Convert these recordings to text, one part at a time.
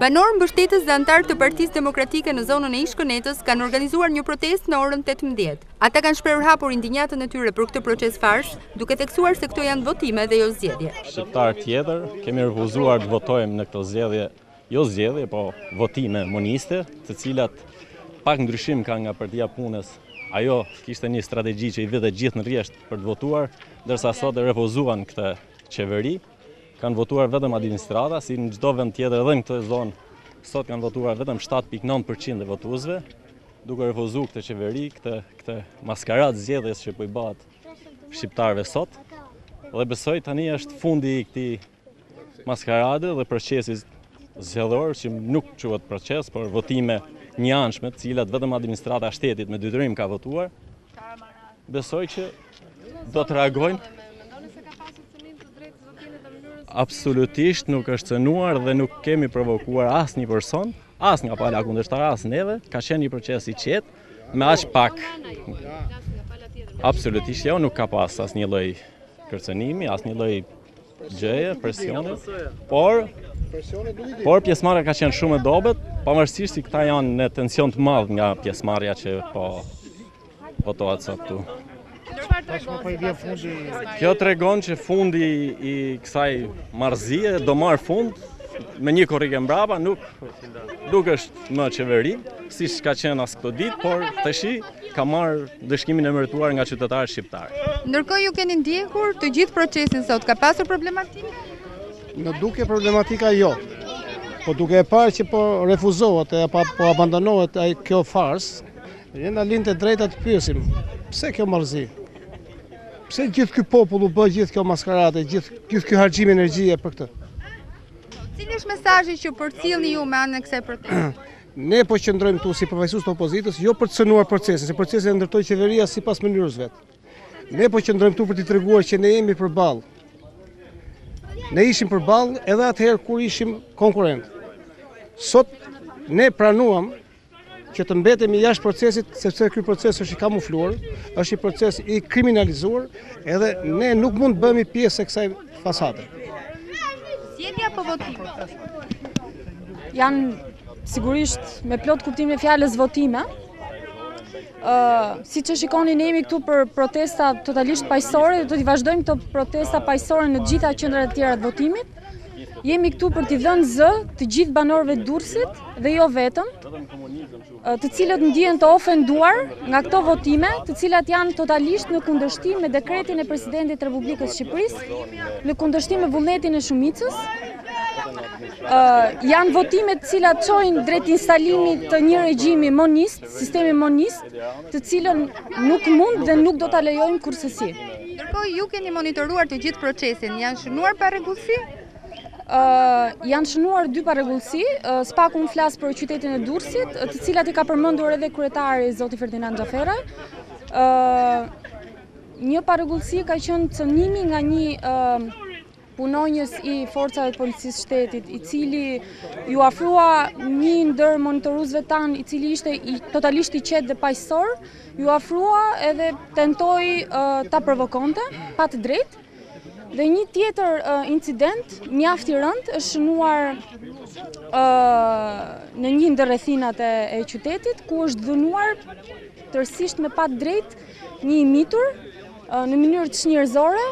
Banorë mbështetës dhe anëtarë të Partisë Demokratike në zonën e Ish-Kënetës kanë organizuar një protestë në orën tetëmbëdhjetë. Ata kanë shprehur hapur indinjatën e tyre për këtë proces farsë duke theksuar se këto janë votime dhe jo zgjedhje. Shqiptarë tjetër, kemi refuzuar të votojmë në këto zgjedhje, jo zgjedhje, po votime moniste, të cilat pak ndryshim ka nga Partia e Punës. Ajo kishte një strategji që i vinte gjithë në rresht për të votuar, ndërsa sot refuzuan këtë qeveri, kanë votuar vetëm administrata, si në çdo vend tjetër edhe në këtë zonë, sot kanë votuar vetëm 7.9 për qind e votuesve, duke refuzu këtë qeveri, këtë maskaradë zgjedhjesh që po i bëhet shqiptarëve sot, dhe besoj tani është fundi i kësaj maskarade dhe procesit zgjedhor, që nuk quhet proces, por votime të njëanshme, të cilat vetëm administrata e shtetit me detyrim ka votuar, besoj që do të reagojnë. Absolutisht nuk është cënuar dhe nuk kemi provokuar asnjë person, as nga pala kundërshtare, as neve, ka qenë një proces i qetë, me ashtë pak. Absolutisht jo, nuk ka pas asnjë lloj kërcënimi, asnjë lloj gjëje, presioni, por, por pjesëmarrja ka qenë shumë e dobët, pavarësisht se këta janë në tension të madh nga pjesëmarrja që po votohet sot këtu. Kjo tregon që fundi i kësaj marrëzie do marrë fund me një korrik e mbrapa, nuk, nuk është më qeveri, siç s'ka qenë as këto ditë, por tashi ka marrë ndëshkimin e merituar nga qytetarët shqiptarë. Ndërkohë ju keni ndjekur të gjithë procesin sot, ka pasur problematika? Në dukje problematika jo, po duke e parë që po refuzohet e po abandonohet kjo farsë, Ne na lind e drejta të pyesim, pse kjo marrëzi? Pse gjithë ky popull u bë gjithë kjo maskaradë, gjithë gjithë ky harxhim energjie për këtë? Cili është mesazhi që përcillni ju me anën e kësaj proteste? Ne po qëndrojmë këtu si përfaqësues të opozitës, jo për të cënuar procesin, se procesin e ndërtoi qeveria sipas mënyrës vet. Ne po qëndrojmë këtu për të treguar që ne jemi përballë. Ne ishim përballë edhe atëherë kur ishim konkurrentë. Sot ne pranuam që të mbetemi jashtë procesit, sepse ky proces është i kamufluar, është një proces i kriminalizuar, edhe ne nuk mund të bëhemi pjesë e kësaj fasade. Zgjedhje apo votime? Janë sigurisht me plot kuptimin e fjalës votime, siç e shikoni ne jemi këtu për protesta totalisht paqësore, dhe do t'i vazhdojmë këto protesta paqësore në të gjitha qendrat e tjera të votimit, Jemi këtu për t'i dhënë zë të gjithë banorëve të Durrësit dhe jo vetëm, të cilët ndjehen të ofenduar nga këto votime, të cilat janë totalisht në kundërshtim me dekretin e Presidentit të Republikës së Shqipërisë, në kundërshtim me vullnetin e shumicës. Ë, janë votime të cilat çojnë drejt instalimit të një regjimi monist, Sistemi monist, të cilën nuk mund dhe nuk do ta lejojmë kurrsesi. Ndërkohë ju keni monitoruar të gjithë procesin, janë shënuar parregullsi? janë shënuar dy parregullsi, uh, së paku po flas për qytetin e Durrësit, të cilat i ka përmendur edhe kryetari, zoti Ferdinand Xhaferaj. Uh, një parregullsi ka qenë cënimi nga një uh, punonjës i forcave të policisë së shtetit, i cili iu afrua një ndër monitoruesve tanë, i cili ishte totalisht i qetë dhe paqësor, iu afrua edhe tentoi ta provokonte, pa të drejtë, dhe një tjetër incident, mjaft i rëndë, është shënuar në një ndër rrethinat e qytetit, ku është dhunuar tërësisht me pa të drejtë një i mitur, Në mënyrë çnjerëzore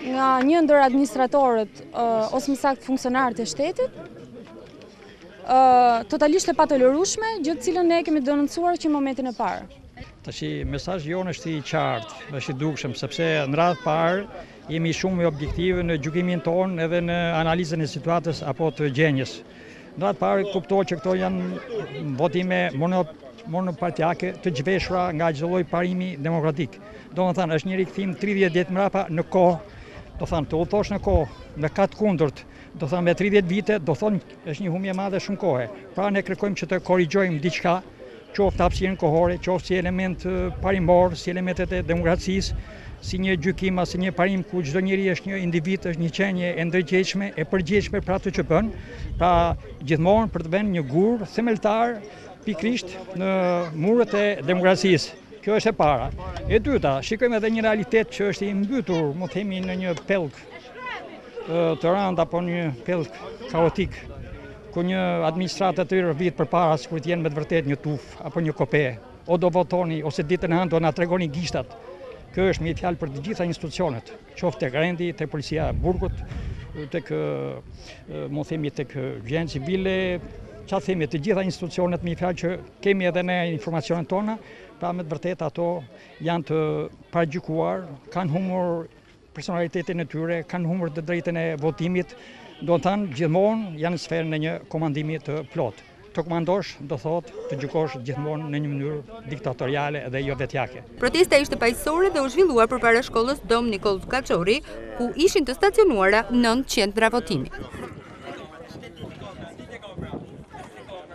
nga një ndër administratorët ose më saktë funksionarët e shtetit, totalisht e patolerueshme, gjë të cilën ne e kemi denoncuar që në momentin e parë. Tashi mesazhi jonë është i qartë, është i dukshëm sepse në radhë të parë jemi shumë objektivë në gjykimin tonë edhe në analizën e situatës apo të gjendjes. Në radhë të parë kuptohet që këto janë votime monopartiake të zhveshura nga çdo lloj parimi demokratik. Domethënë është një rikthim 30 vjet mbrapa në kohë, domethënë të udhëtosh në kohë, në kah të kundërt, domethënë me 30 vite, domethënë është një humbje e madhe shumë kohe. Pra ne kërkojmë që të korrigjojmë diçka, qoftë hapësirën kohore, qoftë si element parimor, si elementet e demokracisë, si një gjykim si një parim ku çdo njeri është një individ, është një qenie e ndërgjegjshme, e përgjegjshme për atë që bën, pra gjithmonë për të vënë një gur themeltar pikërisht në muret e demokracisë. Kjo është e para. E dyta, shikojmë edhe një realitet që është i mbytur, mund të themi në një pellg të rëndë apo një pellg kaotik, ku një administratë e tërë vihet përpara, sikur të jenë me të vërtetë një tufë, apo një kope, o do votoni, ose ditën e hënë do na tregoni gishtat. Kjo është me një fjalë për të gjitha institucionet. qoftë tek rendi, tek policia e burgut, tek mund të themi tek gjendja civile, çfarë themi, të gjitha institucionet me një fjalë që kemi edhe ne informacionet tona, pra me të vërtetë ato janë të paragjykuar, kanë humbur personalitetin e tyre, kanë humbur të drejtën e votimit, domethënë gjithmonë janë në sferën e një komandimi të plotë. Të komandosh do thotë të gjykosh gjithmonë në një mënyrë diktatoriale dhe jo vetjake. Protesta ishte paqësore dhe u zhvillua përpara shkollës Dom Nikoll Kaçorri, ku ishin të stacionuara nëntë qendra votimi.